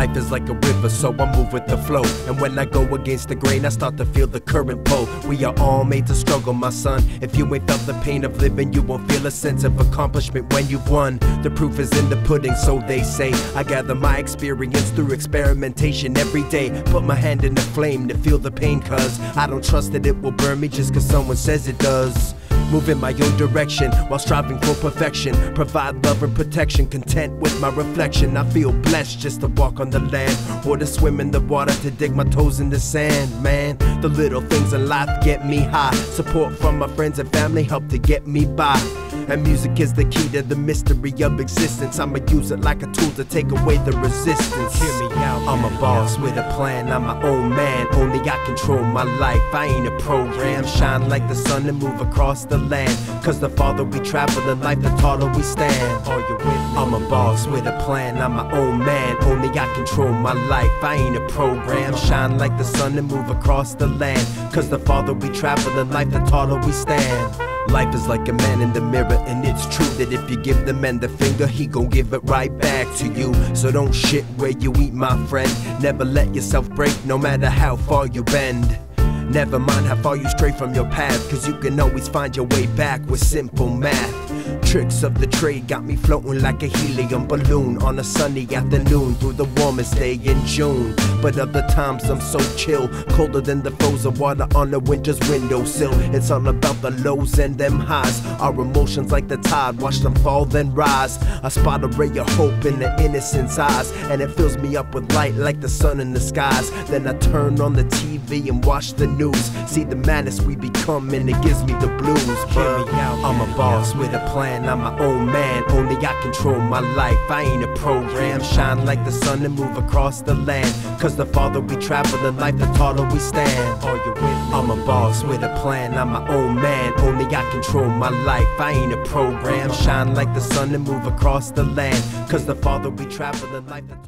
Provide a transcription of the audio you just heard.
Life is like a river, so I move with the flow. And when I go against the grain, I start to feel the current pull. We are all made to struggle, my son. If you ain't felt the pain of living, you won't feel a sense of accomplishment when you've won. The proof is in the pudding, so they say. I gather my experience through experimentation every day. Put my hand in the flame to feel the pain, cuz I don't trust that it will burn me just cause someone says it does move in my own direction while striving for perfection. Provide love and protection, content with my reflection. I feel blessed just to walk on the land or to swim in the water to dig my toes in the sand, man. The little things in life get me high. Support from my friends and family help to get me by. And music is the key to the mystery of existence. I'ma use it like a tool to take away the resistance. Hear me out. I'm a boss with a plan. I'm my own man. Only Control my life. I ain't a program. Shine like the sun and move across the land. Cause the farther we travel in life, the taller we stand. Are you with me? I'm a boss with a plan. I'm my own man. Only I control my life. I ain't a program. Shine like the sun and move across the land. Cause the farther we travel in life, the taller we stand. Life is like a man in the mirror, and it's true that if you give the man the finger, he gon' give it right back to you. So don't shit where you eat, my friend. Never let yourself break, no matter how far you bend. Never mind how far you stray from your path, cause you can always find your way back with simple math. Tricks of the trade got me floating like a helium balloon on a sunny afternoon through the warmest day in June. But other times I'm so chill, colder than the frozen water on a winter's windowsill. It's all about the lows and them highs. Our emotions like the tide, watch them fall then rise. I spot a ray of hope in the innocent's eyes, and it fills me up with light like the sun in the skies. Then I turn on the TV and watch the news, see the madness we become, and it gives me the blues. But I'm a boss with a I'm my own man. Only I control my life, I ain't a program. Shine like the sun and move across the land. Cause the farther we travel in life, the taller we stand. Are you with? I'm a boss with a plan, I'm my own man. Only I control my life, I ain't a program. Shine like the sun and move across the land. Cause the farther we travel in life, the taller